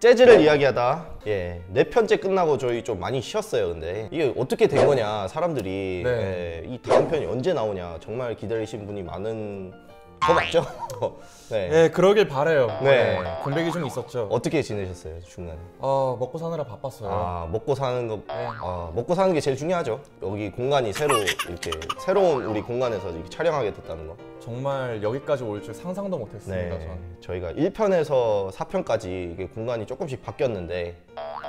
재즈를 이야기하다. 예, 네 편째 끝나고 저희 좀 많이 쉬었어요 근데. 이게 어떻게 된 거냐 사람들이. 네. 예, 이 다음 편이 언제 나오냐 정말 기다리신 분이 많은 거 맞죠? 네. 예, 그러길 바래요. 네. 공백이 좀 있었죠. 어떻게 지내셨어요 중간에? 어, 먹고 사느라 바빴어요. 아 먹고 사는 거 네. 아, 먹고 사는 게 제일 중요하죠 여기 공간이 새로 이렇게 새로운 우리 공간에서 이렇게 촬영하게 됐다는 거 정말 여기까지 올 줄 상상도 못했습니다. 네, 전. 저희가 1편에서 4편까지 이게 공간이 조금씩 바뀌었는데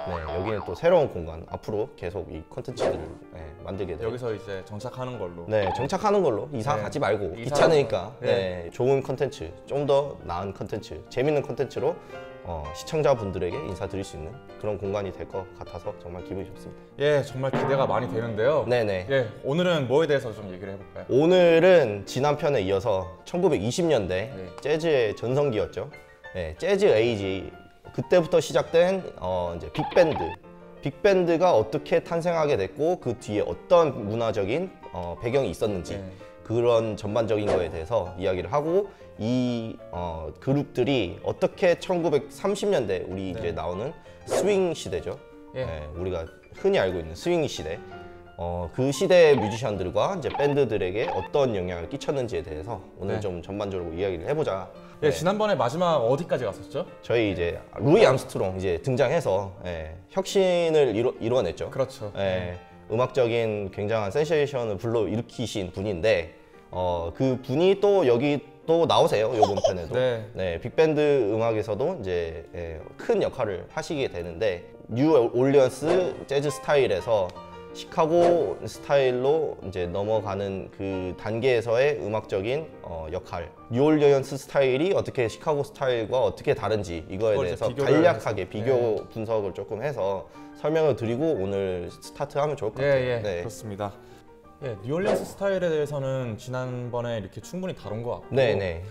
네, 여기는 또 새로운 공간 앞으로 계속 이 컨텐츠들을 네, 만들게 돼요. 여기서 이제 정착하는 걸로. 네, 정착하는 걸로 이사 네. 가지 말고 이사 귀찮으니까 가서. 네, 좋은 컨텐츠, 좀 더 나은 컨텐츠, 재밌는 컨텐츠로 어, 시청자분들에게 인사드릴 수 있는 그런 공간이 될 것 같아서 정말 기분이 좋습니다. 예, 정말 기대가 많이 되는데요. 네네. 예, 오늘은 뭐에 대해서 좀 얘기를 해볼까요? 오늘은 지난 편에 이어서 1920년대 재즈의 전성기였죠. 네, Jazz Age 그때부터 시작된 어, 이제 빅밴드. 빅밴드가 어떻게 탄생하게 됐고 그 뒤에 어떤 문화적인 어, 배경이 있었는지 네. 그런 전반적인 거에 대해서 이야기를 하고 이 어, 그룹들이 어떻게 1930년대 우리 이제 네. 나오는 스윙 시대죠. 예. 네, 우리가 흔히 알고 있는 스윙 시대. 어, 그 시대의 뮤지션들과 이제 밴드들에게 어떤 영향을 끼쳤는지에 대해서 오늘 네. 좀 전반적으로 이야기를 해보자. 예, 네, 지난번에 마지막 어디까지 갔었죠? 저희 이제 루이 암스트롱 이제 등장해서 예, 혁신을 이뤄, 이뤄냈죠. 그렇죠. 예, 음악적인 굉장한 센세이션을 불러 일으키신 분인데 어, 그 분이 또 여기 또 나오세요 이번 편에도 네. 빅밴드 음악에서도 이제 예, 큰 역할을 하시게 되는데 뉴 올리언스 재즈 스타일에서 시카고 스타일로 이제 넘어가는 그 단계에서의 음악적인 어, 역할 뉴 올 리언스 스타일이 어떻게 시카고 스타일과 어떻게 다른지 이거에 대해서 간략하게. 비교 네. 분석을 조금 해서 설명을 드리고 오늘 스타트하면 좋을 것 예, 같아요. 예, 네. 그렇습니다. 예, 뉴올리언스 스타일에 대해서는 지난번에 이렇게 충분히 다룬 것 같고 네, 네.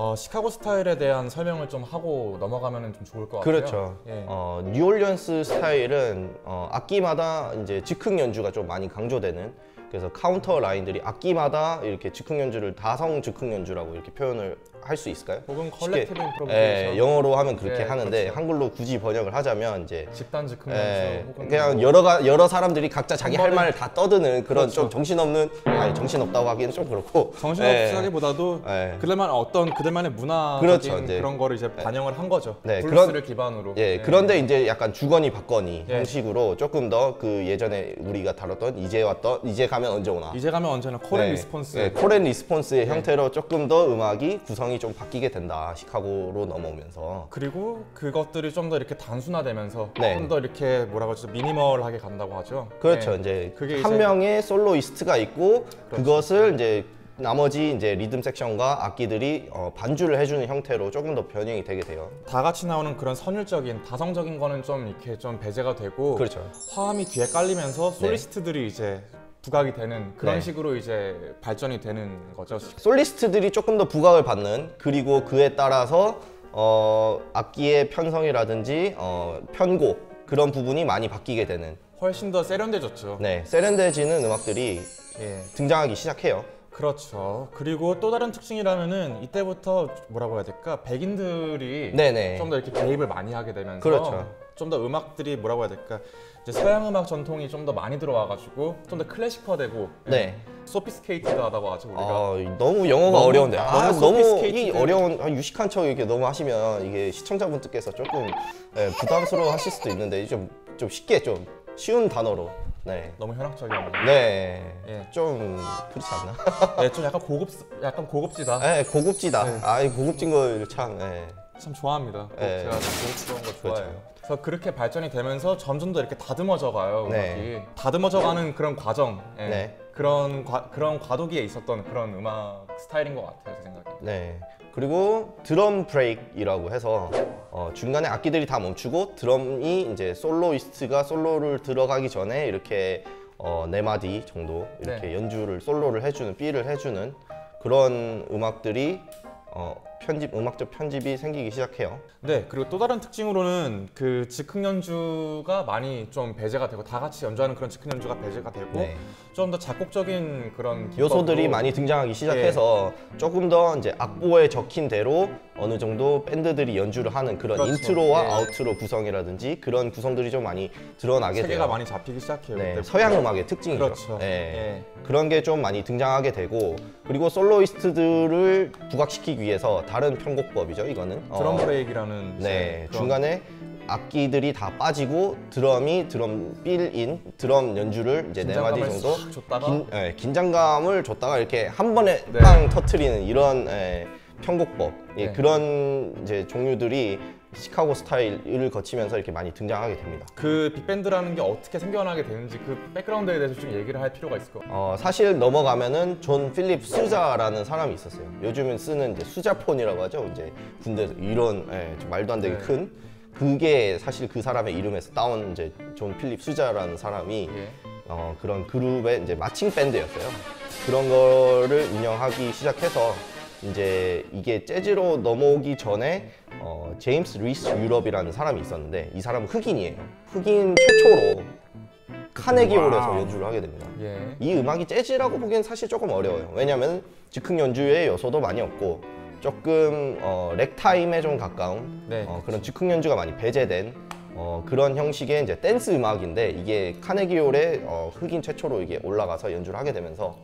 어, 시카고 스타일에 대한 설명을 좀 하고 넘어가면 좀 좋을 것 같아요. 그렇죠. 예. 어, 뉴올리언스 스타일은 어, 악기마다 이제 즉흥 연주가 좀 많이 강조되는 그래서 counter line들이 악기마다 이렇게 즉흥 연주를 다성 즉흥 연주라고 이렇게 표현을 할 수 있을까요? 혹은 collective improvisation, 예, 영어로 하면 그렇게 예, 하는데 그렇죠. 한글로 굳이 번역을 하자면 이제 집단 즉흥 예, 혹은 그냥 뭐 여러 가, 여러 사람들이 각자 자기 할 말을 다 떠드는 그런 그렇죠. 좀 정신없는 아니 정신없다고 하기는 좀 그렇고 예, 정신없기보다도 예. 그들만 어떤 그들만의 문화적인 그렇죠, 이제. 그런 거를 이제 반영을 한 거죠. 네, 블루스를 기반으로. 예, 예. 그런데 이제 약간 주거니 받거니 예. 형식으로 조금 더 그 예전에 우리가 다뤘던 이제 왔던 이제 가면 언제 오나 이제 가면 언제나 call and 네, response. 네, call and response의 형태로 조금 더 음악이 구성이 좀 바뀌게 된다 시카고로 넘어오면서 그리고 그것들이 좀 더 이렇게 단순화되면서 네. 좀 더 이렇게 뭐라고 하죠 미니멀하게 간다고 하죠. 그렇죠 네. 이제 한 이제- 명의 soloist가 있고 그렇죠. 그것을 이제 나머지 이제 리듬 섹션과 악기들이 어, 반주를 해주는 형태로 조금 더 변형이 되게 돼요 다 같이 나오는 그런 선율적인 다성적인 거는 좀 이렇게 좀 배제가 되고 그렇죠 화음이 뒤에 깔리면서 솔리스트들이 이제 부각이 되는 그런 네. 식으로 이제 발전이 되는 거죠. 솔리스트들이 조금 더 부각을 받는 그리고 그에 따라서 어, 악기의 편성이라든지 어, 편곡 그런 부분이 많이 바뀌게 되는 훨씬 더 세련돼졌죠. 네 세련돼지는 음악들이 예. 등장하기 시작해요 그렇죠. 그리고 또 다른 특징이라면은 이때부터 뭐라고 해야 될까? 백인들이 네네 좀더 이렇게 개입을 많이 하게 되면서 그렇죠. 좀 더 음악들이 뭐라고 해야 될까? 이제 서양 음악 전통이 좀 더 많이 들어와가지고 좀 더 클래식화되고 네. 소피스케이티드하다고 하죠 우리가. 아, 너무 영어가 너무- 어려운데 아, 너무 너무 이. 어려운 아, 유식한 척 이렇게 너무 하시면 이게 시청자분들께서 조금 예, 부담스러워 하실 수도 있는데 좀, 좀 쉽게 좀 쉬운 단어로 네. 너무 현학적이었네요. 네. 예. 좀 그렇지 않나? 네, 좀 약간 고급 약간 고급지다. 네, 고급지다. 네. 아, 이 고급진 걸 참. 네. 참 좋아합니다. 예. 제가 참 고급스러운 거 그렇죠. 좋아해요. 그래서 그렇게 발전이 되면서 점점 더 이렇게 다듬어져 가요 음악이. 네. 다듬어져 가는 그런 과정. 예. 네. 그런 과, 그런 과도기에 있었던 그런 음악 스타일인 것 같아요 제 생각에. 네. 그리고 drum break이라고 해서 어, 중간에 악기들이 다 멈추고 드럼이 이제 soloist가 솔로를 들어가기 전에 이렇게 어, 네 마디 정도 이렇게 네. 연주를 솔로를 해주는 fill을 해주는 그런 음악들이 어, 편곡 음악적 편곡이 생기기 시작해요. 네 그리고 또 다른 특징으로는 그 즉흥 연주가 많이 좀 배제가 되고 다 같이 연주하는 그런 즉흥 연주가 배제가 되고 네. 좀더 작곡적인 그런 요소들이 많이 등장하기 시작해서 예. 조금 더 이제 악보에 적힌 대로 어느 정도 밴드들이 연주를 하는 그런 그렇죠. intro와 예. outro 구성이라든지 그런 구성들이 좀 많이 드러나게 세계가 돼요. 많이 잡히기 시작해요. 네. 서양 음악의 특징이죠. 그렇죠. 예. 예. 그런 게 좀 많이 등장하게 되고 그리고 soloist들을 부각시키기 위해서 다른 편곡법이죠. 이거는 어, drum break라는 이제 네, 중간에 악기들이 다 빠지고 드럼이 drum fill-in 드럼 연주를 이제 네 마디 정도 긴, 예, 긴장감을 줬다가 이렇게 한 번에 네. 빵 터트리는 이런 예, 편곡법 예, 네. 그런 이제 종류들이 시카고 스타일을 거치면서 이렇게 많이 등장하게 됩니다. 그 빅밴드라는 게 어떻게 생겨나게 되는지 그 백그라운드에 대해서 좀 얘기를 할 필요가 있을 것 같아요. 어, 사실 넘어가면은 존 필립 수자라는 사람이 있었어요. 요즘은 쓰는 이제 수자폰이라고 하죠. 이제 군대에서 이런 예, 좀 말도 안 되게 네. 큰 그게 사실 그 사람의 이름에서 따온 이제 존 필립 수자라는 사람이 예. 어, 그런 그룹의 이제 marching band였어요. 그런 거를 운영하기 시작해서 이제 이게 재즈로 넘어오기 전에 어, 제임스 리스 유럽이라는 사람이 있었는데 이 사람은 흑인이에요. 흑인 최초로 카네기홀에서 와우. 연주를 하게 됩니다. 예. 이 음악이 재즈라고 보기엔 사실 조금 어려워요. 왜냐하면 즉흥 연주의 요소도 많이 없고 조금 어, ragtime에 좀 가까운 네, 어, 그런 즉흥 연주가 많이 배제된 어, 그런 형식의 이제 댄스 음악인데 이게 카네기홀에 어, 흑인 최초로 이게 올라가서 연주를 하게 되면서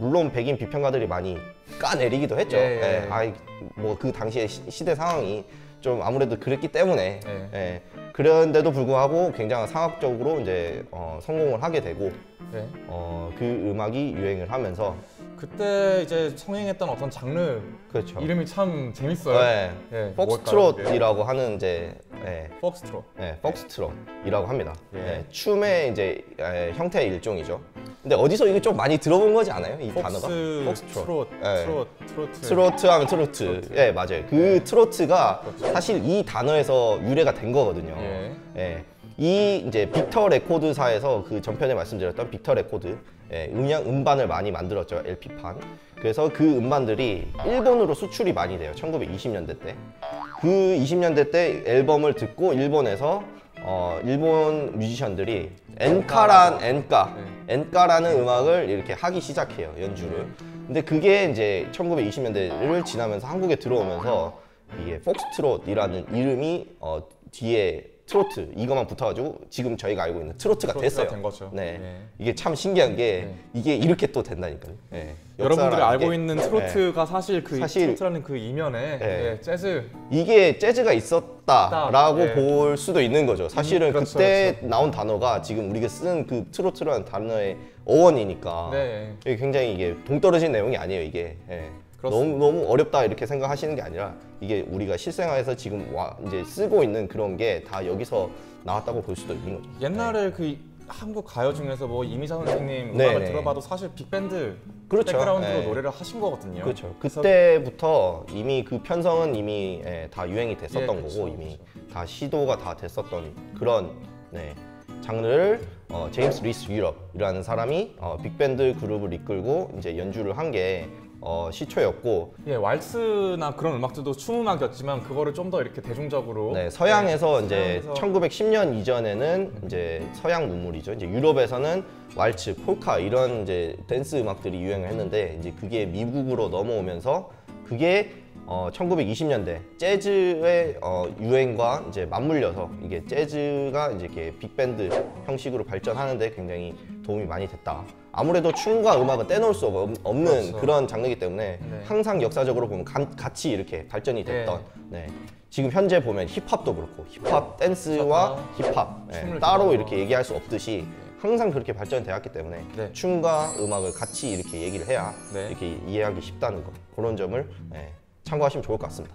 물론 백인 비평가들이 많이 까내리기도 했죠. 예, 예. 예, 아이 뭐 그 당시의 시, 시대 상황이 좀 아무래도 그랬기 때문에 예. 예, 그런데도 불구하고 굉장히 상업적으로 이제 어, 성공을 하게 되고 예. 어, 그 음악이 유행을 하면서 그때 이제 성행했던 어떤 장르 그렇죠. 이름이 참 재밌어요. 네. 예, 폭스트롯이라고 하는 이제 예, 폭스트롯. 예, 폭스트롯이라고 합니다. 예. 예, 춤의 이제 예, 형태의 일종이죠. 근데 어디서 이게 좀 많이 들어본 거지 않아요? 이 단어가? 폭스. 트롯, 예. 트롯, 트로트. 트로트 하면 트로트. 트로트. 예, 맞아요. 그 트로트가 그렇죠. 사실 이 단어에서 유래가 된 거거든요. 예. 예. 이 이제 빅터 레코드사에서 그 전편에 말씀드렸던 빅터 레코드 예, 음량 음반을 많이 만들었죠 LP판. 그래서 그 음반들이 일본으로 수출이 많이 돼요. 1920년대 때. 그 20년대 때 앨범을 듣고 일본에서 어, 일본 뮤지션들이 엔카란 엔카 엔카라는 음악을 이렇게 하기 시작해요 연주를. 근데 그게 이제 1920년대를 지나면서 한국에 들어오면서 이게 폭스트롯이라는 이름이 어, 뒤에 트로트 이것만 붙어가지고 지금 저희가 알고 있는 트로트가 트로트가 됐어요. 된 거죠. 네, 예. 이게 참 신기한 게 네. 이게 이렇게 또 된다니까요. 네. 여러분들이 역사라는 알고 게. 있는 트로트가 사실 그 사실- 트로트라는 그 이면에 네. 예, 재즈 이게 재즈가 있었다라고 예. 볼 수도 있는 거죠. 사실은 그렇죠, 그때 나온 단어가 지금 우리가 쓰는 그 트로트라는 단어의 어원이니까 네. 굉장히 이게 동떨어진 내용이 아니에요. 이게 예. 그렇습니다. 너무 너무 어렵다 이렇게 생각하시는 게 아니라 이게 우리가 실생활에서 지금 와 이제 쓰고 있는 그런 게 다 여기서 나왔다고 볼 수도 있는 거죠. 옛날에 그 한국 가요 중에서 뭐 이미자 선생님 네, 음악을 네. 들어봐도 사실 빅밴드 그렇죠. 백그라운드로 네. 노래를 하신 거거든요. 그렇죠. 그때부터 이미 그 편성은 이미 예, 다 유행이 됐었던 예, 거고 그렇죠, 이미 다 시도가 다 됐었던 그런 네, 장르를 어, 제임스 리스 유럽이라는 사람이 어, 빅밴드 그룹을 이끌고 이제 연주를 한 게 어, 시초였고 예, 왈츠나 그런 음악들도 춤 음악이었지만 그거를 좀 더 이렇게 대중적으로 네, 서양에서 이제 서양에서- 1910년 이전에는 이제 서양 문물이죠. 이제 유럽에서는 왈츠, 폴카 이런 이제 댄스 음악들이 유행을 했는데 이제 그게 미국으로 넘어오면서 그게 어 1920년대 재즈의 어 유행과 이제 맞물려서 이게 재즈가 이제 이렇게 빅밴드 형식으로 발전하는데 굉장히 도움이 많이 됐다. 아무래도 춤과 음악은 떼놓을 수 없- 없는 그렇죠. 그런 장르이기 때문에 네. 항상 역사적으로 보면 간- 같이 이렇게 발전이 됐던 네. 지금 현재 보면 힙합도 그렇고 힙합 댄스와 힙합 예, 춤을 따로 이렇게 얘기할 수 없듯이 항상 그렇게 발전되었기 때문에 네. 춤과 음악을 같이 이렇게 얘기를 해야 네. 이렇게 이해하기 쉽다는 거 그런 점을 예, 참고하시면 좋을 것 같습니다.